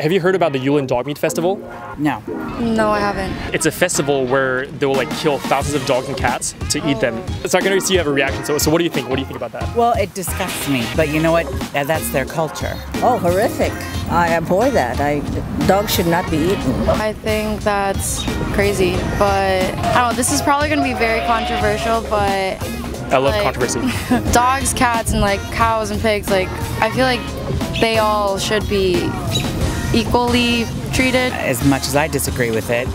Have you heard about the Yulin Dog Meat Festival? No. No, I haven't. It's a festival where they will like kill thousands of dogs and cats to eat them. So I can already see you have a reaction. So, so what do you think? What do you think about that? Well, it disgusts me, but you know what? That's their culture. Oh, horrific. I abhor that. I, dogs should not be eaten. I think that's crazy, but I don't know. This is probably going to be very controversial, but I love Like- controversy. dogs, cats, and like cows and pigs, like I feel like they all should be equally treated. As much as I disagree with it,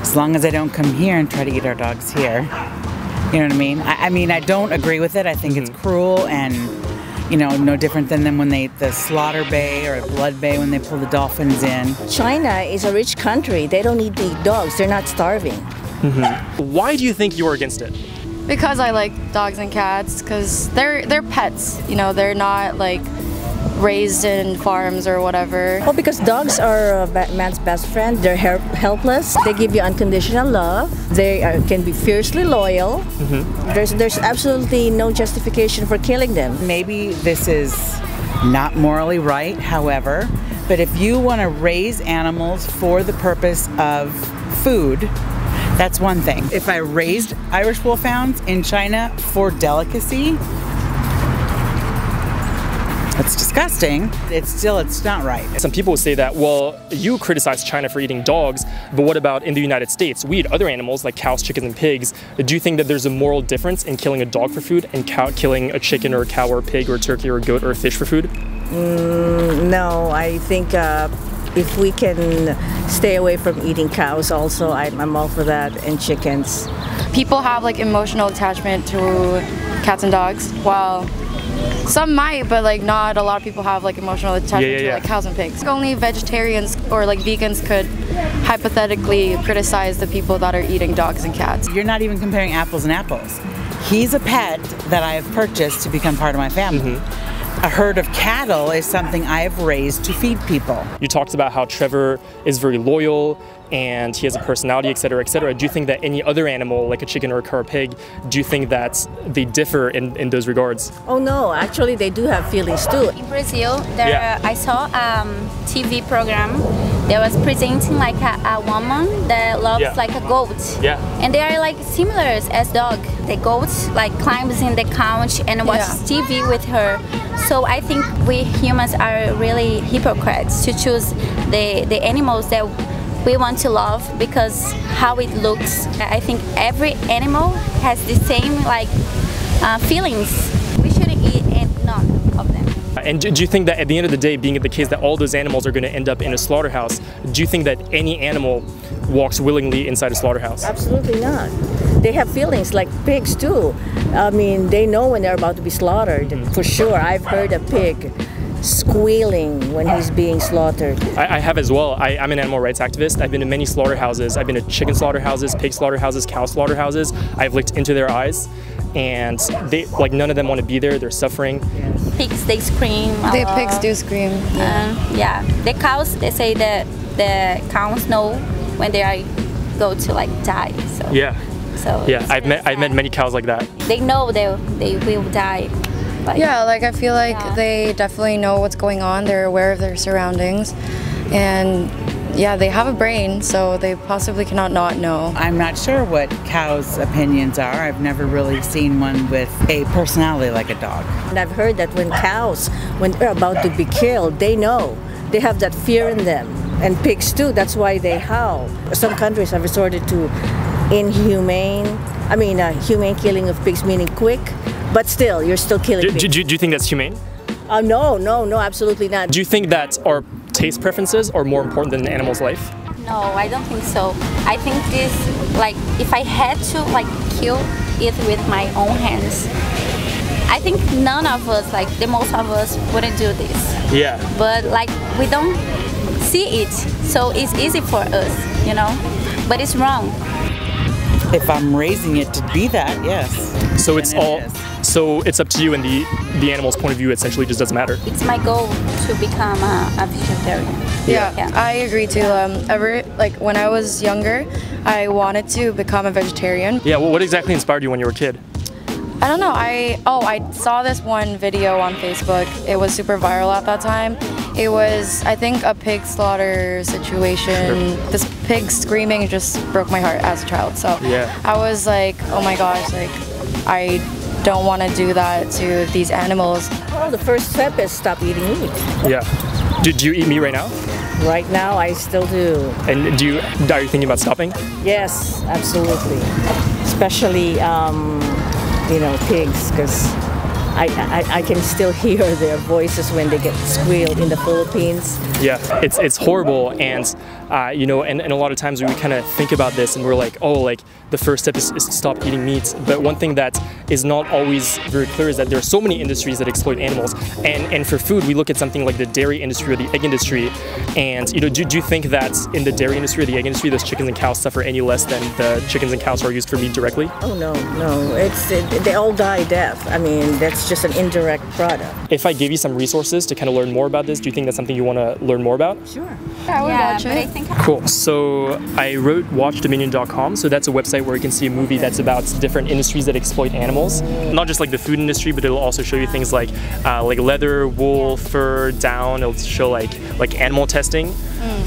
as long as they don't come here and try to eat our dogs here. You know what I mean? I, I mean, I don't agree with it. I think it's mm-hmm. cruel and, you know, no different than them when they, the slaughter bay or blood bay when they pull the dolphins in. China is a rich country. They don't need to eat dogs. They're not starving. Mm-hmm. Why do you think you're against it? Because I like dogs and cats, because they're they're pets. You know, they're not like raised in farms or whatever. Well, because dogs are a man's best friend. They're help- helpless. They give you unconditional love. They are, can be fiercely loyal. Mm-hmm. There's there's absolutely no justification for killing them. Maybe this is not morally right, however, but if you want to raise animals for the purpose of food, that's one thing. If I raised Irish Wolfhounds in China for delicacy, it's disgusting. It's still, it's not right. Some people would say that, well, you criticize China for eating dogs, but what about in the United States? We eat other animals like cows, chickens, and pigs. Do you think that there's a moral difference in killing a dog for food and cow- killing a chicken or a cow or a pig or a turkey or a goat or a fish for food? No, I think uh, if we can stay away from eating cows, also I'm, I'm all for that, and chickens. People have like emotional attachment to cats and dogs, while some might, but like not a lot of people have like emotional attachment yeah, to yeah. like cows and pigs. Only vegetarians or like vegans could hypothetically criticize the people that are eating dogs and cats. You're not even comparing apples and apples. He's a pet that I have purchased to become part of my family. Mm-hmm. A herd of cattle is something I have raised to feed people. You talked about how Trevor is very loyal and he has a personality, et cetera, et cetera. Do you think that any other animal, like a chicken or a cow or a pig, do you think that they differ in, in those regards? Oh no, actually they do have feelings too. In Brazil, there Yeah. I saw um, TV program. There was presenting like a, a woman that loves Yeah. like a goat. Yeah. And they are like similar as dog. The goat like climbs in the couch and watches TV with her. So I think we humans are really hypocrites to choose the the animals that we want to love because how it looks. I think every animal has the same like uh, feelings. We shouldn't eat none of them. And do, do you think that at the end of the day, being the case that all those animals are going to end up in a slaughterhouse, do you think that any animal walks willingly inside a slaughterhouse? Absolutely not. They have feelings like pigs too. I mean, they know when they're about to be slaughtered. For sure, I've heard a pig squealing when he's being slaughtered. I, I have as well. I, I'm an animal rights activist. I've been to many slaughterhouses. I've been to chicken slaughterhouses, pig slaughterhouses, cow slaughterhouses. I've looked into their eyes, and they like none of them want to be there. They're suffering. Pigs they scream. The pigs do scream. Uh, yeah, the cows they say that the cows know when they are go to like die. So Yeah, so yeah. I've really met I've met many cows like that. They know they they will die. Like, Yeah, like I feel like Yeah. they definitely know what's going on. They're aware of their surroundings, and yeah, they have a brain, so they possibly cannot not know. I'm not sure what cows' opinions are. I've never really seen one with a personality like a dog. And I've heard that when cows, when they're about to be killed, they know. They have that fear in them. And pigs too, that's why they howl. Some countries have resorted to inhumane, I mean, uh, humane killing of pigs, meaning quick, but still, you're still killing Do, pigs. do, do, do you think that's humane? Oh, no, no, no, absolutely not. Do you think that our taste preferences are more important than an animal's life? No, I don't think so. I think this like if I had to like kill it with my own hands, I think none of us like the most of us wouldn't do this. Yeah. But like we don't see it, so it's easy for us, you know. But it's wrong. If I'm raising it to be that, yes. So it's Then it all. is. So it's up to you, and the the animal's point of view essentially just doesn't matter. It's my goal to become a, a vegetarian. Yeah, Yeah. I agree too. Um, ever like when I was younger, I wanted to become a vegetarian. Yeah. Well, what exactly inspired you when you were a kid? I don't know. I oh I saw this one video on Facebook. It was super viral at that time, It was, I think, a pig slaughter situation. This pig screaming just broke my heart as a child. So Yeah. I was like, oh my gosh, like I don't want to do that to these animals. Well, the first step is stop eating meat. Yeah. Do, do you eat meat right now? Right now, I still do. And do you are you thinking about stopping? Yes, absolutely. Especially, um, you know, pigs, because I, I, I can still hear their voices when they get squealed in the Philippines. Yeah, it's it's horrible, and uh, you know, and, and a lot of times we kind of think about this, and we're like, oh, like the first step is, is to stop eating meat. But one thing that is not always very clear is that there are so many industries that exploit animals, and and for food, we look at something like the dairy industry or the egg industry, and you know, do, do you think that in the dairy industry or the egg industry, those chickens and cows suffer any less than the chickens and cows who are used for meat directly? Oh no, no, it's it, they all die deaf. I mean, that's just an indirect product. If I gave you some resources to kind of learn more about this, do you think that's something you want to learn more about? Sure. I would Yeah, watch but I it. think Cool. So I wrote watchdominion.com. So that's a website where you can see a movie that's about different industries that exploit animals. Not just like the food industry, but it'll also show you things like uh, like leather, wool, fur, down. It'll show like like animal testing.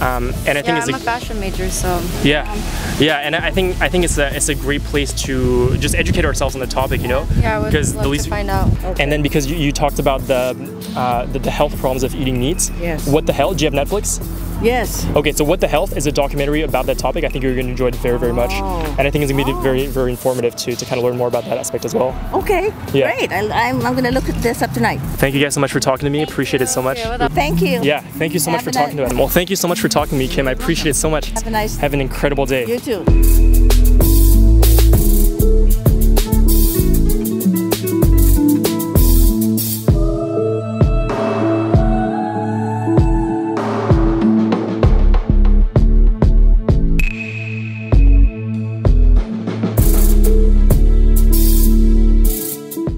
Um, and I think Yeah, it's I'm a, a fashion major, so yeah, yeah, and I think I think it's a it's a great place to just educate ourselves on the topic, you know, yeah, I would because love the least to find out. And then because you, you talked about the, uh, the the health problems of eating meat. Yes. What the Health? Do you have Netflix? Yes. Okay, so What the Health is a documentary about that topic. I think you're going to enjoy it very, very much. Oh. And I think it's going to be very, very informative to, to kind of learn more about that aspect as well. Okay. Yeah. Great. I, I'm, I'm going to look at this up tonight. Thank you guys so much for talking to me. Appreciate it so much. Thank you. Yeah, thank you so much for a talking to nice- us. Well, thank you so much for talking to me, Kim. I appreciate it so much. Have a nice- Have an incredible day. You too.